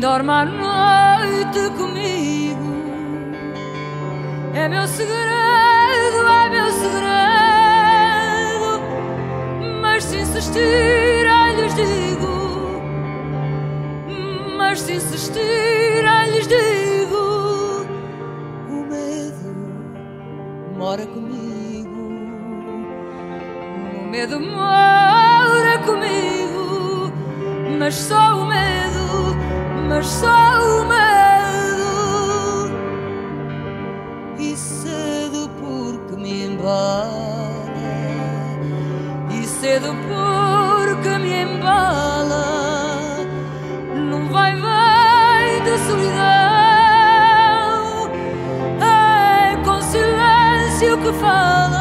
Dorme à noite comigo é meu segredo, é meu segredo. Mas se insistirem, lhes digo. Mas se insistirem, lhes digo. O medo mora comigo. O medo mora comigo. Mas só o medo, mas só o medo. E cedo porque me embala. E cedo porque me embala. Não vai, vai da solidão. É com silêncio que fala.